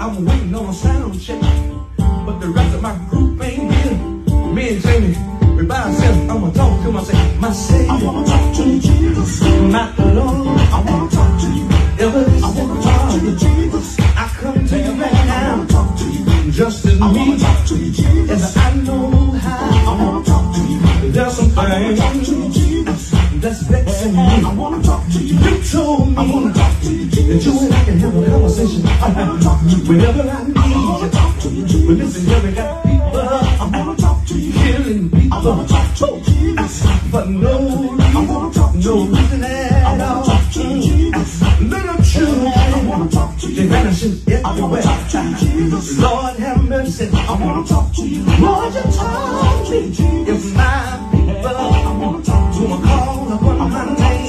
I'm waiting on a sound check, but the rest of my group ain't here. Me and Jamie, we by ourselves. I'ma talk to. I say, my Savior, I wanna talk to you, Jesus. my Lord. I wanna talk to you. Ever I wanna talk to you, Jesus. I come to you right I now, wanna talk to you. just as I wanna talk to you, Jesus. as I know how. I wanna talk to you. There's some I wanna talk to you, things Jesus. That's vexing I wanna talk to you. You told me. I wanna talk to you, that you Jesus. and I can have a conversation I wanna talk to you. whenever I need. I wanna talk to you, But listen, here we got people I wanna talk to you. killing I wanna talk to you, for no I wanna talk to you. no reason I at wanna all. talk to you. Little I wanna talk to they you. vanishing I wanna everywhere. talk to you, Lord have mercy. I wanna talk to you. Lord, you talk to you, Jesus.